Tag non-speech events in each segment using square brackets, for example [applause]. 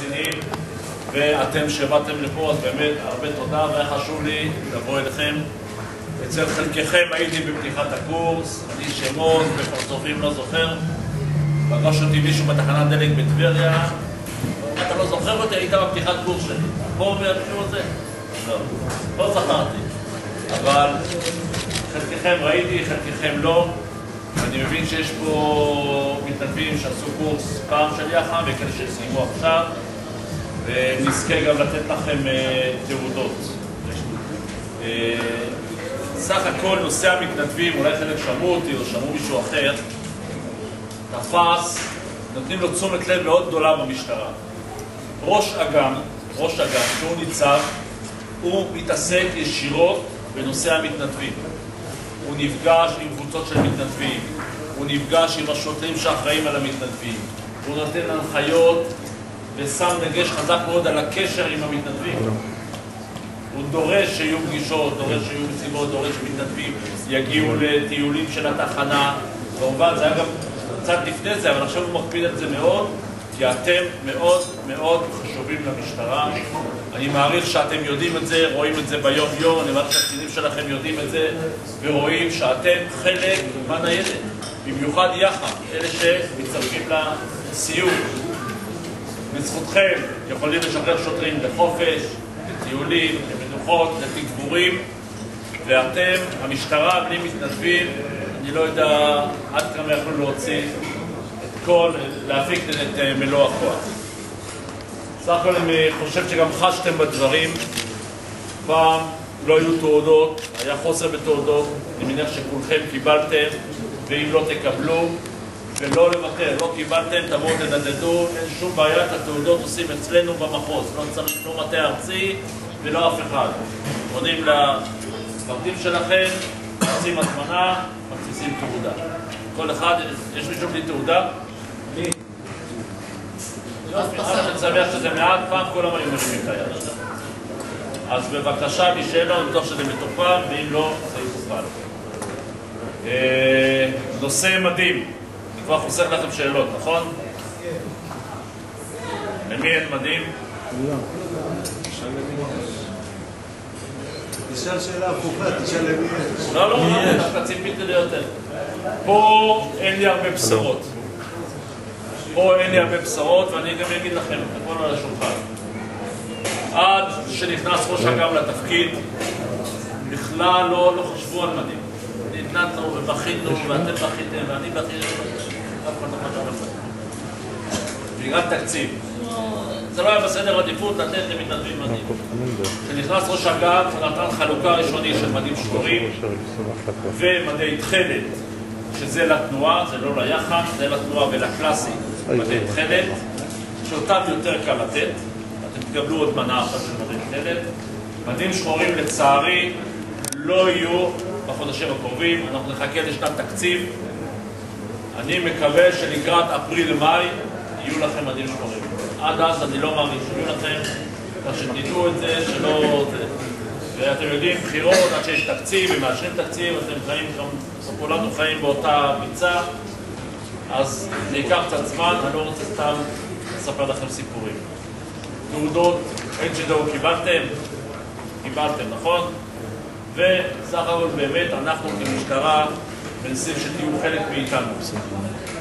רציניים, ואתם שבאתם לפה, אז באמת הרבה תודה, והיה חשוב לי לבוא אליכם. אצל חלקכם הייתי בפתיחת הקורס, אני שמות ופרצופים לא זוכר. פגש אותי מישהו בתחנת דלק בטבריה, אתה לא זוכר אותי, היית בפתיחת קורס שלי. פה מהשיעור הזה? לא, לא זכרתי. אבל חלקכם ראיתי, חלקכם לא. אני מבין שיש פה מתנדבים שעשו קורס פעם של יח"א וכאלה שסיימו עכשיו, ונזכה גם לתת לכם אה, תעודות. אה, סך הכל נושא המתנדבים, אולי חלק שמעו אותי או שמעו מישהו אחר, תפס, נותנים לו תשומת לב מאוד גדולה במשטרה. ראש אג"ם, ראש אג"ם, שהוא ניצב, הוא מתעסק ישירות בנושא המתנדבים. הוא נפגש עם קבוצות של מתנדבים, הוא נפגש עם השוטרים שאחראים על המתנדבים, הוא נותן הנחיות ושם דגש חזק מאוד על הקשר עם המתנדבים. הוא דורש שיהיו פגישות, דורש שיהיו מסיבות, דורש שמתנדבים יגיעו לטיולים של התחנה. כמובן, זה היה גם קצת לפני זה, אבל עכשיו הוא מקפיד על זה מאוד, כי אתם מאוד מאוד חשובים למשטרה. אני מעריך שאתם יודעים את זה, רואים את זה ביום-יום, אני מעריך שהקצינים שלכם יודעים את זה, ורואים שאתם חלק מהניידת. במיוחד יחד, אלה שמצטרפים לסיור. בזכותכם יכולים לשחרר שוטרים לחופש, לטיולים, למנוחות, לתגבורים, ואתם, המשטרה, בלי מתנדבים, אני לא יודע עד כמה יכולו להוציא את כל, להפיק את אה, מלוא הכוח. סך הכל אני חושב שגם חשתם בדברים. פעם לא היו תעודות, היה חוסר בתעודות, אני מניח שכולכם קיבלתם, ואם לא תקבלו, ולא לוותר, לא קיבלתם, תבואו תנדדו, אין שום בעיה, את התעודות עושים אצלנו במחוז, לא צריך לא מטה ארצי ולא אף אחד. עונים למפקדים שלכם, עושים הזמנה, מכניסים תעודה. כל אחד, יש מישהו בלי תעודה? מי? יופי, רק שתשמח שזה מעט, פעם כולם היו מרימים את היד. אז בבקשה, מי שאין לו, בטוח שזה מטופל, ואם לא, זה יטופל. אה, נושא מדהים, אני כבר חוסך לכם שאלות, נכון? למי אין מדהים? תשאל שאלה הפוכה, תשאל למי יש. לא, לא, לא, דווקא ציפיתי ליותר. פה אין לי הרבה בשורות. פה אין לי הרבה בשורות, ואני גם אגיד לכם, הכל על השולחן. עד שנכנס ראש אג"ם לתפקיד, בכלל לא, לא חשבו על מדים. נתננו ובכינו, ואתם בכיתם, ואני בכיתי, בגלל תקציב. זה לא היה בסדר עדיפות לתת למתנדבים מדים. כשנכנס ראש אג"ם, הוא נתן חלוקה ראשונית של מדים שחורים ומדי תכלת, שזה לתנועה, זה לא ליח"א, זה לתנועה ולקלאסי, מדי תכלת, שאותם יותר קל לתת. אתם תקבלו עוד מנה אחת של מדי תכלת. מדים שחורים, לצערי, לא יהיו בחודשים הקרובים, אנחנו נחכה לשנת תקציב. אני מקווה שלקראת אפריל-מאי יהיו לכם מדים שחורים. עד אז אני לא מאמין שיהיו לכם, כך שתדעו את זה, שלא... ואתם יודעים, בחירות, עד שיש תקציב, אם מאשרים תקציב, אתם חיים, כולנו חיים באותה ביצה, אז זה ייקח קצת זמן, אני לא רוצה סתם לספר לכם סיפורים. תעודות, אין שדאו קיבלתם? קיבלתם, נכון? וסך הכל באמת אנחנו כמשטרה מנסים שתהיו חלק מאיתנו.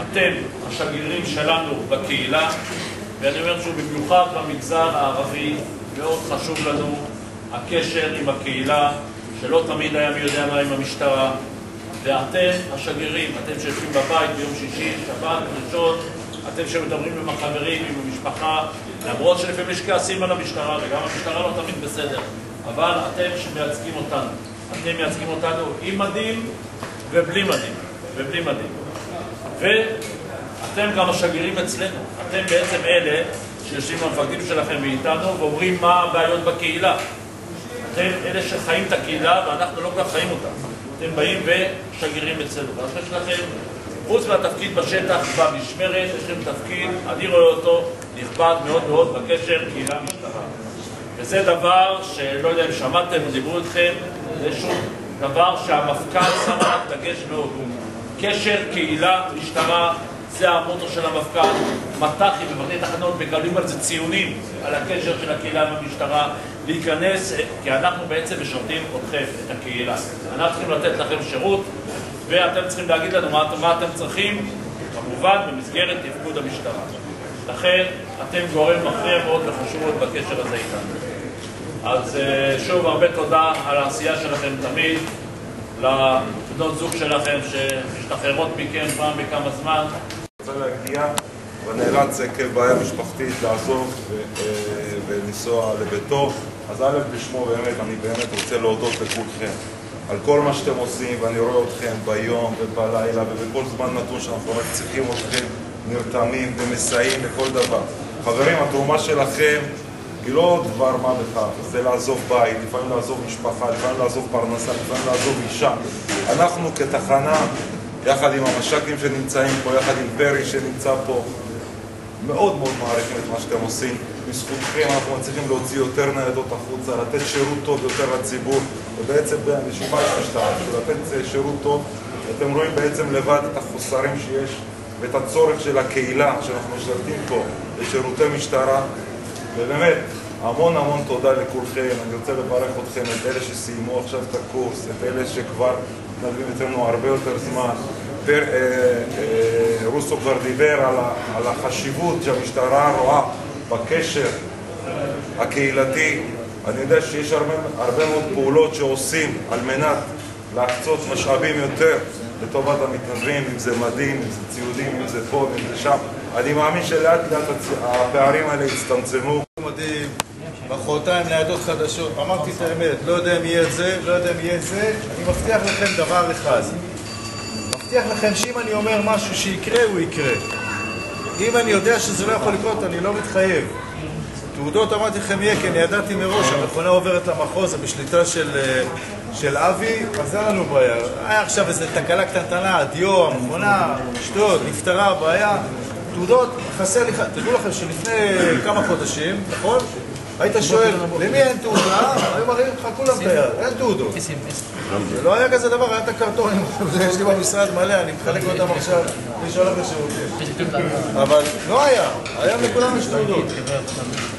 אתם השגרירים שלנו בקהילה, ואני אומר שוב, במיוחד במגזר הערבי, מאוד חשוב לנו הקשר עם הקהילה, שלא תמיד היה מי יודע מה עם המשטרה, ואתם השגרירים, אתם שיושבים בבית ביום שישי, שבת, ראשון, אתם שמדברים עם החברים, עם המשפחה, למרות שלפעמים יש כעסים על המשטרה, וגם המשטרה לא תמיד בסדר, אבל אתם שמייצגים אותנו, אתם מייצגים אותנו עם מדים ובלי מדים, ובלי מדים. ואתם גם השגרירים אצלנו, אתם בעצם אלה שיושבים במפקדים שלכם מאיתנו ואומרים מה הבעיות בקהילה. אתם אלה שחיים את הקהילה ואנחנו לא כל כך חיים אותה. אתם באים ושגרירים אצלנו. ואז יש לכם, חוץ מהתפקיד בשטח במשמרת, יש לכם תפקיד, אני רואה אותו נכבד מאוד מאוד בקשר קהילה-משטרה. וזה דבר שלא יודע אם שמעתם דיברו איתכם, זה איזשהו דבר שהמפכ"ל שם דגש מאוד. קשר קהילה-משטרה זה המוטו של המפכ"ל, מט"חים ומפקדי תחנות מקבלים על זה ציונים, על הקשר של הקהילה עם המשטרה, להיכנס, כי אנחנו בעצם משרתים אתכם, את הקהילה. אנחנו צריכים לתת לכם שירות, ואתם צריכים להגיד לנו מה, מה אתם צריכים, כמובן במסגרת תפקוד המשטרה. לכן אתם גורם מכריע מאוד וחשוב מאוד בקשר הזה איתנו. אז אה, שוב, הרבה תודה על העשייה שלכם תמיד, לבנות זוג שלכם שמשתחררות מכם פעם בכמה זמן. רוצה נאלץ עקב בעיה משפחתית לעזוב אה, ולנסוע לביתו. אז א', בשמו באמת, אני באמת רוצה להודות לכולכם על כל מה שאתם עושים, ואני רואה אתכם ביום ובלילה ובכל זמן נתון שאנחנו רק צריכים אתכם נרתמים ומסייעים לכל דבר. חברים, התרומה שלכם היא לא דבר מה בכך, זה לעזוב בית, לפעמים לעזוב משפחה, לפעמים לעזוב פרנסה, לפעמים לעזוב אישה. אנחנו כתחנה, יחד עם המש"קים שנמצאים פה, יחד עם פרי שנמצא פה, מאוד מאוד מעריכים את מה שאתם עושים. בזכותכם אנחנו מצליחים להוציא יותר ניידות החוצה, לתת שירות טוב יותר לציבור, ובעצם בשביל לתת שירות טוב, אתם רואים בעצם לבד את החוסרים שיש ואת הצורך של הקהילה שאנחנו משרתים פה בשירותי משטרה, ובאמת, המון המון תודה לכולכם. אני רוצה לברך אתכם, את אלה שסיימו עכשיו את הקורס, את אלה שכבר מתנדבים אצלנו הרבה יותר זמן. פר, אה, אה, רוסו כבר דיבר על, ה, על החשיבות שהמשטרה רואה בקשר הקהילתי. אני יודע שיש הרבה, הרבה מאוד פעולות שעושים על מנת להקצות משאבים יותר לטובת המתנדבים, אם זה מדים, אם זה ציודים, אם זה פה, אם זה שם. אני מאמין שלאט לאט הפערים האלה יצטמצמו. מדהים, מחרתיים ניידות חדשות. אמרתי את האמת, לא יודע אם יהיה זה, לא יודע אם יהיה זה. אני מבטיח לכם דבר אחד. מבטיח לכם שאם אני אומר משהו שיקרה, הוא יקרה. אם אני יודע שזה לא יכול לקרות, אני לא מתחייב. תעודות אמרתי לכם יהיה, כי אני ידעתי מראש, המכונה עוברת למחוז, זה בשליטה של, אה, של אבי, אז אין לנו בעיה. היה עכשיו איזו תקלה קטנטנה, הדיו, המכונה, שטות, נפתרה הבעיה. תעודות, חסר לי, תדעו לכם שלפני כמה חודשים, נכון? היית שואל, למי אין תעודה? היו מראים לך כולם היד, אין תעודות. לא היה כזה דבר, היה את הקרטונים, יש לי במשרד מלא, אני מחלק אותם עכשיו, מי שהולך לשירותים. אבל לא היה, היום לכולם יש תעודות.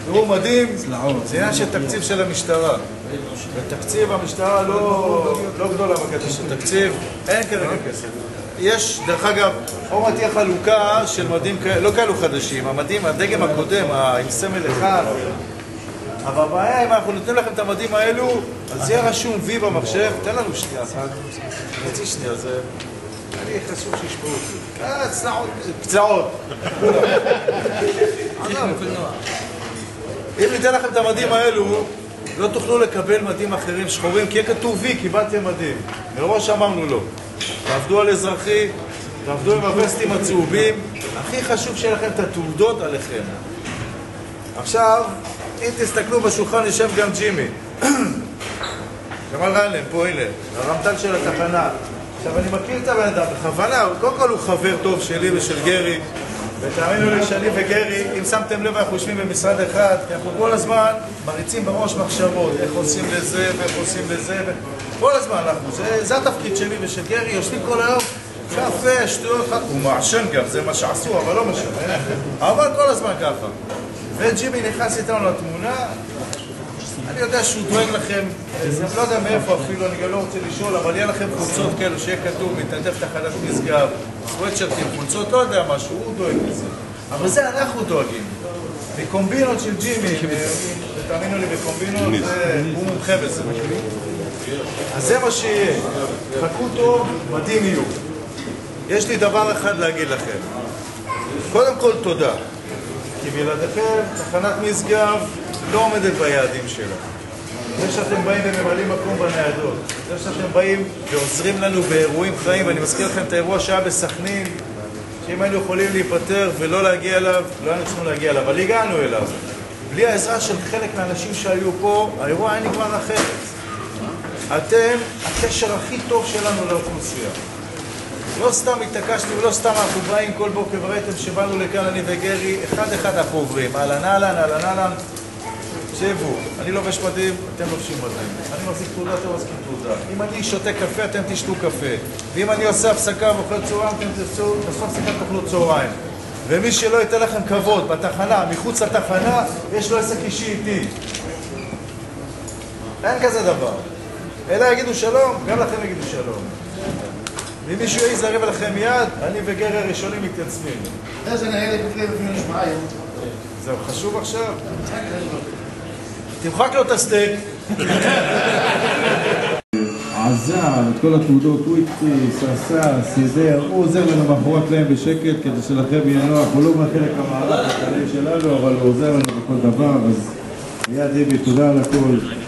תראו, מדהים, זה עניין של תקציב של המשטרה. ותקציב המשטרה לא, לא גדולה בקטע של תקציב, אין כרגע כסף. יש, דרך אגב, פה תהיה חלוקה של מדים כאלה, לא כאלו חדשים, המדים, הדגם הקודם, עם סמל אחד. אבל הבעיה, אם אנחנו נותנים לכם את המדים האלו, אז יהיה רשום וי במחשב, תן לנו שנייה אחת, חצי שנייה, זה... אני חשוב שישמעו אותי. אה, צלעות. [laughs] אם ניתן לכם את המדים האלו, לא תוכלו לקבל מדים אחרים שחורים, כי יהיה כתוב וי, קיבלתם מדים. מראש אמרנו לא. תעבדו על אזרחי, תעבדו עם הווסטים הצהובים, הכי חשוב שיהיה לכם את התעודות עליכם. עכשיו, אם תסתכלו בשולחן יושב גם ג'ימי. [coughs] ג'מאל גאנם, פה הנה, הרמט"ל של התחנה. עכשיו, אני מכיר את הבן אדם, בכוונה, קודם כל הוא חבר טוב שלי ושל גרי, ותאמינו לי שאני וגרי, אם שמתם לב, אנחנו יושבים במשרד אחד, כי אנחנו כל הזמן מריצים בראש מחשבות, איך עושים לזה ואיך עושים לזה. כל הזמן אנחנו, זה, זה התפקיד שלי ושל גרי, יושבים כל היום, קפה, שטויות, הוא מעשן גם, זה מה שעשו, אבל לא משנה, אבל כל הזמן ככה. וג'ימי נכנס איתנו לתמונה, אני יודע שהוא דואג לכם, לא יודע מאיפה אפילו, אני גם לא רוצה לשאול, אבל יהיה לכם חולצות כאלו שיהיה כתוב, מתנדב תחנת משגב, סוואטשרטים, חולצות, לא יודע משהו, הוא דואג לזה. אבל זה אנחנו דואגים. מקומבינות של ג'ימי, ותאמינו לי, בקומבינות, הוא מומחה בזה. אז זה מה שיהיה. חכו טוב, מדהים יהיו. יש לי דבר אחד להגיד לכם. קודם כל, תודה. כי בלעדיכם, תחנת משגב לא עומדת ביעדים שלה. זה שאתם באים וממלאים מקום בניידות, זה שאתם באים ועוזרים לנו באירועים חיים, אני מזכיר לכם את האירוע שהיה בסכנין, שאם היינו יכולים להיפטר ולא להגיע אליו, לא היינו צריכים להגיע אליו, אבל הגענו אליו. בלי העזרה של חלק מהאנשים שהיו פה, האירוע היה נגמר אחרת. אתם הקשר הכי טוב שלנו לאוכלוסייה. לא סתם התעקשנו, ולא סתם אנחנו באים כל בוקר, וראיתם שבאנו לכאן, אני וגרי, אחד אחד אנחנו עוברים. אהלן אהלן, אהלן אהלן. תקשיבו, אני לובש מדים, אתם לובשים מדים. אני מחזיק תעודה, אתם מחזיקים תעודה. אם אני שותה קפה, אתם תשתו קפה. ואם אני עושה הפסקה ואוכל צהריים, אתם תעשו, תעשו הפסקה ותאכלו צהריים. ומי שלא ייתן לכם כבוד בתחנה, מחוץ לתחנה, יש לו עסק אישי איתי. אין כזה דבר. אלא יגידו שלום, גם לכם יגידו שלום. ואם מישהו יעז להרים עליכם יד, אני וגרר ראשונים מתייצבים. איזה נהלת לפני לפני שבועיים. זהו, חשוב עכשיו? תמחק לו את הסטייק. עזר את כל התעודות, הוא הדפיס, עשה, סידר, הוא עוזר לנו מאחורי הקלעים בשקט כדי שלכם יהיה נוח, הוא לא מהחלק המערך הקטנים שלנו, אבל הוא עוזר לנו בכל דבר, אז מיד איבי, תודה על הכל.